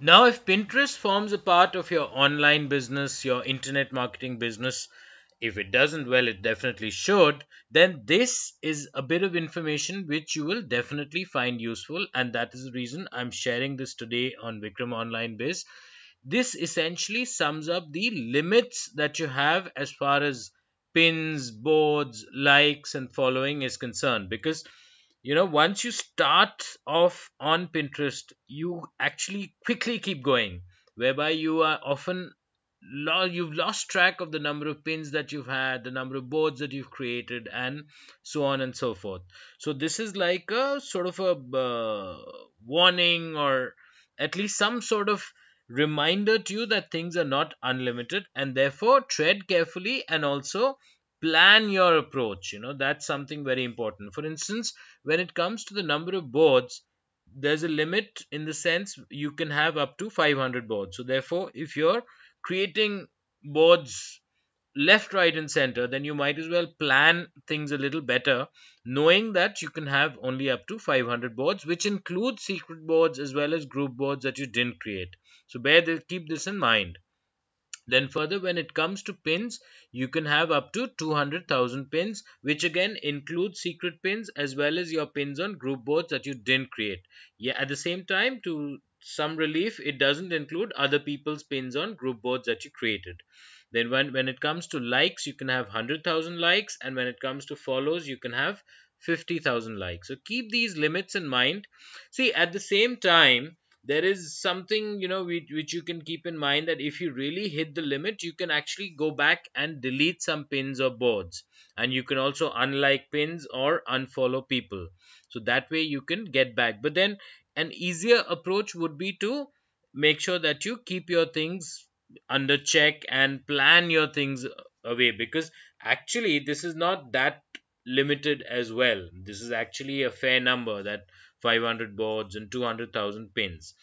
Now, if Pinterest forms a part of your online business, your internet marketing business, if it doesn't, well, it definitely should, then this is a bit of information which you will definitely find useful. And that is the reason I'm sharing this today on Vikram Online Biz. This essentially sums up the limits that you have as far as pins, boards, likes, and following is concerned. Because you know once you start off on pinterest you actually quickly keep going whereby you are often lo- you've lost track of the number of pins that you've had the number of boards that you've created and so on and so forth. So this is like a sort of a uh, warning or at least some sort of reminder to you that things are not unlimited and therefore tread carefully and also plan your approach you know that's something very important. For instance when it comes to the number of boards there's a limit in the sense you can have up to 500 boards. So therefore if you're creating boards left right and center then you might as well plan things a little better knowing that you can have only up to 500 boards which include secret boards as well as group boards that you didn't create. So bear the, keep this in mind then further, when it comes to pins, you can have up to 200,000 pins, which again includes secret pins as well as your pins on group boards that you didn't create. Yeah, at the same time, to some relief, it doesn't include other people's pins on group boards that you created. Then when, when it comes to likes, you can have 100,000 likes. And when it comes to follows, you can have 50,000 likes. So keep these limits in mind. See, at the same time, there is something you know which, which you can keep in mind that if you really hit the limit you can actually go back and delete some pins or boards. And you can also unlike pins or unfollow people. So that way you can get back. But then an easier approach would be to make sure that you keep your things under check and plan your things away. Because actually this is not that limited as well this is actually a fair number that 500 boards and 200,000 pins.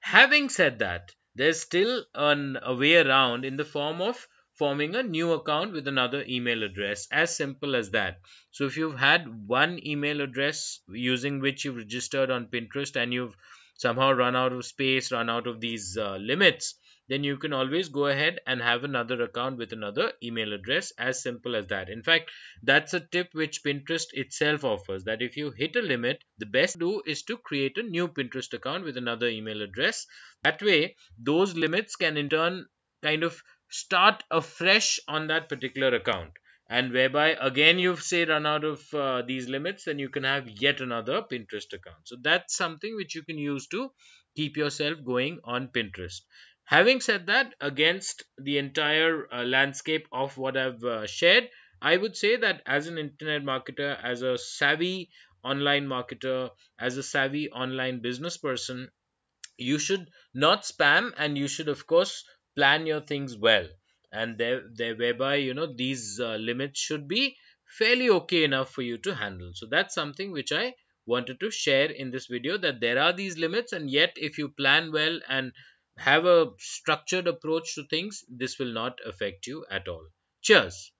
Having said that, there's still an, a way around in the form of forming a new account with another email address as simple as that so if you've had one email address using which you've registered on pinterest and you've somehow run out of space run out of these uh, limits then you can always go ahead and have another account with another email address as simple as that. In fact that's a tip which pinterest itself offers that if you hit a limit the best do is to create a new pinterest account with another email address. That way those limits can in turn kind of start afresh on that particular account. And whereby again you've say run out of uh, these limits then you can have yet another pinterest account. So that's something which you can use to keep yourself going on pinterest Having said that, against the entire uh, landscape of what I've uh, shared, I would say that as an internet marketer, as a savvy online marketer, as a savvy online business person, you should not spam and you should, of course, plan your things well. And there, there whereby you know these uh, limits should be fairly okay enough for you to handle. So that's something which I wanted to share in this video that there are these limits, and yet if you plan well and have a structured approach to things, this will not affect you at all. Cheers.